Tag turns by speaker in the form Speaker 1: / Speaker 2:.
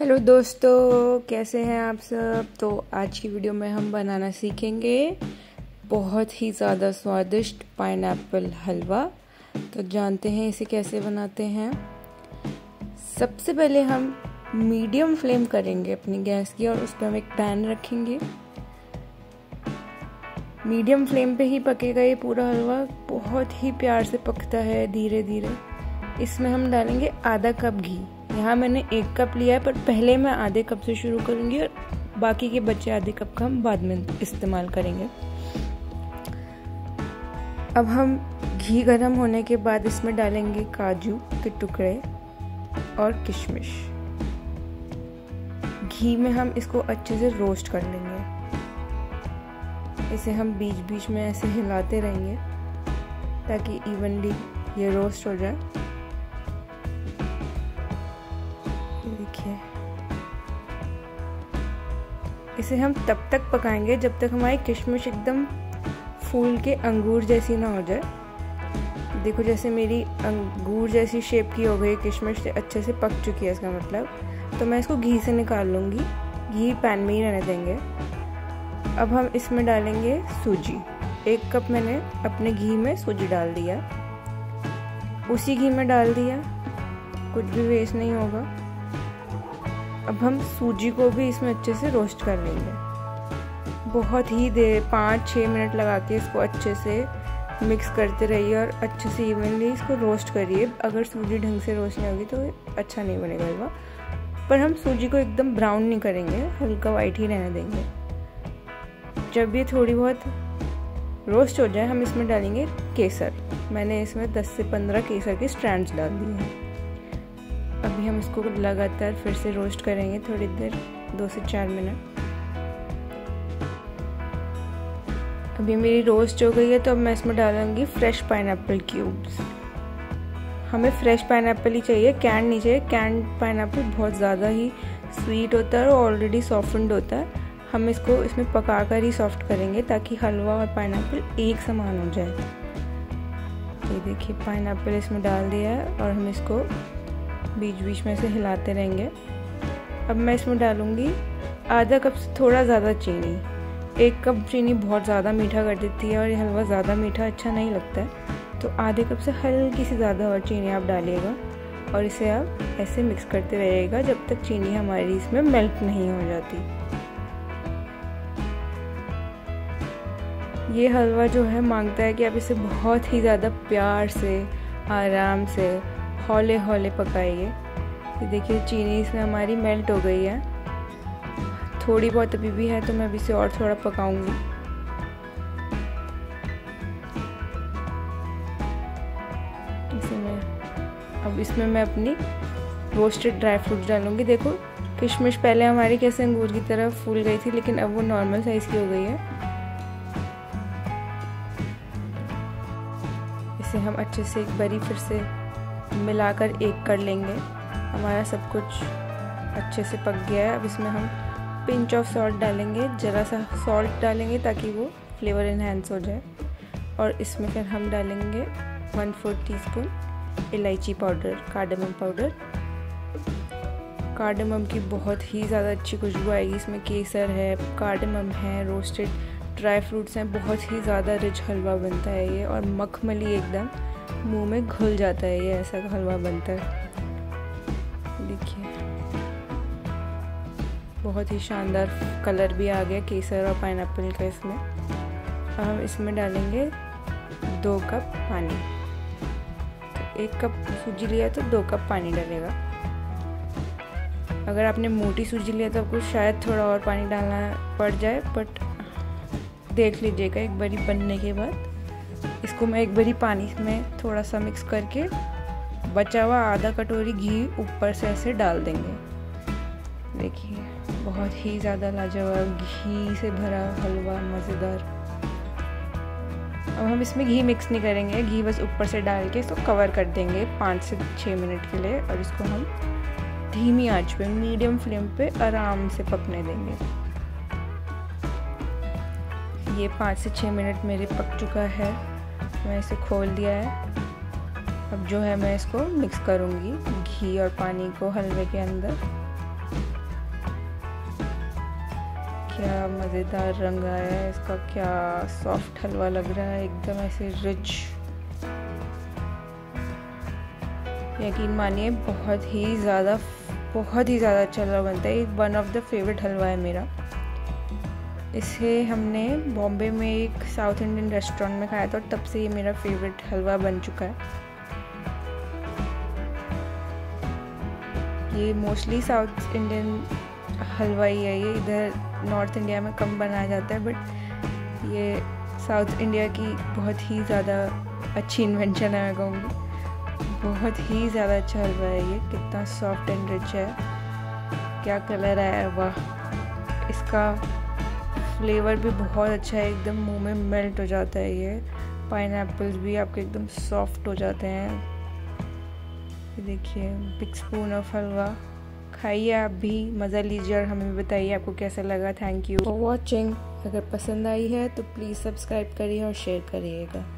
Speaker 1: Hello दोस्तों, कैसे हैं आप सब? तो आज की वीडियो में हम बनाना सीखेंगे बहुत ही ज़्यादा स्वादिष्ट पाइन हलवा। तो जानते हैं इसे कैसे बनाते हैं? सबसे पहले हम मीडियम फ्लेम करेंगे अपनी गैस की और उस पर हम एक पैन रखेंगे। मीडियम फ्लेम पे ही पकेगा ये पूरा हलवा। बहुत ही प्यार से पकता है धीरे धीरे इसमें हम डालेंगे आधा कप घी। यहाँ मैंने एक कप लिया है, पर पहले मैं आधे कप से शुरू करूँगी और बाकी के बच्चे आधे कप का हम बाद में इस्तेमाल करेंगे। अब हम घी गर्म होने के बाद इसमें डालेंगे काजू के टुकड़े और किशमिश। घी में हम इसको अच्छे से रोस्ट कर लेंगे। इसे हम बीच बीच में ऐसे हिलाते रहेंगे ताकि इवनली ये रोस्ट हो जाए। देखिए इसे हम तब तक पकाएँगे जब तक हमारी किशमिश एकदम फूल के अंगूर जैसी ना हो जाए। देखो जैसे मेरी अंगूर जैसी शेप की हो गई, किशमिश से अच्छे से पक चुकी है इसका मतलब। तो मैं इसको घी से निकाल लूँगी। घी पैन में ही रहने देंगे। अब हम इसमें डालेंगे सूजी। एक कप मैंने अपने घी में सूजी डाल दिया। उसी घी में डाल दिया। कुछ भी वेस्ट नहीं होगा। अब हम सूजी को भी इसमें अच्छे से रोस्ट कर लेंगे। बहुत ही देर, पाँच छः मिनट लगा के इसको अच्छे से मिक्स करते रहिए और अच्छे से इवनली इसको रोस्ट करिए। अगर सूजी ढंग से रोस्ट नहीं होगी तो अच्छा नहीं बनेगा हलवा। पर हम सूजी को एकदम ब्राउन नहीं करेंगे, हल्का वाइट ही रहने देंगे। जब ये थोड़ी बहुत रोस्ट हो जाए, हम इसमें डालेंगे केसर। मैंने इसमें 10 से 15 केसर के स्ट्रैंड्स डाल दिए हैं। अभी हम इसको लगातार फिर से रोस्ट करेंगे थोड़ी देर, दो से चार मिनट। अभी मेरी रोस्ट हो गई है तो अब मैं इसमें डालूँगी फ्रेश पाइन क्यूब्स हमें फ्रेश पाइन ही चाहिए कैंड नहीं चाहिए। कैंड पाइन बहुत ज़्यादा ही स्वीट होता है और ऑलरेडी सॉफ्टनड होता है। हम इसको इसमें पका कर ही सॉफ्ट करेंगे ताकि हलवा और पाइन एक समान हो जाए। ये देखिए पाइन इसमें डाल दिया है और हम इसको बीच बीच में से हिलाते रहेंगे। अब मैं इसमें डालूँगी आधा कप से थोड़ा ज़्यादा चीनी। एक कप चीनी बहुत ज़्यादा मीठा कर देती है और ये हलवा ज़्यादा मीठा अच्छा नहीं लगता है। तो आधे कप से हल्की सी ज़्यादा और चीनी आप डालिएगा और इसे आप ऐसे मिक्स करते रहिएगा जब तक चीनी हमारी इसमें मेल्ट नहीं हो जाती। ये हलवा जो है माँगता है कि आप इसे बहुत ही ज़्यादा प्यार से, आराम से हौले हौले पकाइए। देखिए चीनी इसमें हमारी मेल्ट हो गई है। थोड़ी बहुत अभी भी है तो मैं अभी इसे और थोड़ा पकाऊँगी। इसमें अब इसमें मैं अपनी रोस्टेड ड्राई फ्रूट डालूँगी। देखो, किशमिश पहले हमारी कैसे अंगूर की तरह फूल गई थी, लेकिन अब वो नॉर्मल साइज़ की हो गई है। इसे हम अच्छे से एक बारी फिर से मिलाकर एक कर लेंगे। हमारा सब कुछ अच्छे से पक गया है। अब इसमें हम पिंच ऑफ़ सॉल्ट डालेंगे। ज़रा सा सॉल्ट डालेंगे ताकि वो फ्लेवर इन्हेंस हो जाए। और इसमें फिर हम डालेंगे वन फोर्थ टी स्पून इलायची पाउडर कार्डमम पाउडर कार्डमम की बहुत ही ज़्यादा अच्छी खुशबू आएगी। इसमें केसर है कार्डमम है रोस्टेड ड्राई फ्रूट्स हैं। बहुत ही ज़्यादा रिच हलवा बनता है ये और मखमली एकदम। मुँह में घुल जाता है ये ऐसा हलवा बनता है। देखिए। बहुत ही शानदार कलर भी आ गया केसर और पाइन का इसमें। अब हम इसमें डालेंगे दो कप पानी। तो एक कप सूजी लिया तो दो कप पानी डालेगा। अगर आपने मोटी सूजी लिया तो आपको शायद थोड़ा और पानी डालना पड़ जाए बट देख लीजिएगा एक बारी बनने के बाद। इसको मैं एक बारी पानी में थोड़ा सा मिक्स करके बचा हुआ आधा कटोरी घी ऊपर से ऐसे डाल देंगे। देखिए, बहुत ही ज़्यादा लाजवाब घी से भरा हलवा, मज़ेदार। अब हम इसमें घी मिक्स नहीं करेंगे, घी बस ऊपर से डाल के इसको कवर कर देंगे पाँच से छः मिनट के लिए और इसको हम धीमी आँच पे मीडियम फ्लेम पे आराम से पकने देंगे। ये पाँच से छः मिनट मेरे पक चुका है। मैं इसे खोल दिया है। अब जो है मैं इसको मिक्स करूँगी घी और पानी को हलवे के अंदर। क्या मज़ेदार रंग आया है इसका, क्या सॉफ्ट हलवा लग रहा है, एकदम ऐसे रिच यकीन मानिए, बहुत ही ज़्यादा, बहुत ही ज़्यादा अच्छा हलवा बनता है। One of the favourite halwa है मेरा। इसे हमने बॉम्बे में एक साउथ इंडियन रेस्टोरेंट में खाया था और तब से ये मेरा फेवरेट हलवा बन चुका है। ये मोस्टली साउथ इंडियन हलवा ही है ये। इधर नॉर्थ इंडिया में कम बनाया जाता है बट ये साउथ इंडिया की बहुत ही ज़्यादा अच्छी इन्वेंशन है, मैं कहूँगी। बहुत ही ज़्यादा अच्छा हलवा है ये। कितना सॉफ्ट एंड रिच है। क्या कलर आया वाह। इसका फ्लेवर भी बहुत अच्छा है, एकदम मुँह में मेल्ट हो जाता है ये। पाइन भी आपके एकदम सॉफ्ट हो जाते हैं। ये देखिए, बिग स्पून ऑफ़ हलवा। खाइए आप भी, मज़ा लीजिए और हमें भी बताइए आपको कैसा लगा। Thank you. फॉर वॉचिंग अगर पसंद आई है तो प्लीज़ सब्सक्राइब करिए और शेयर करिएगा।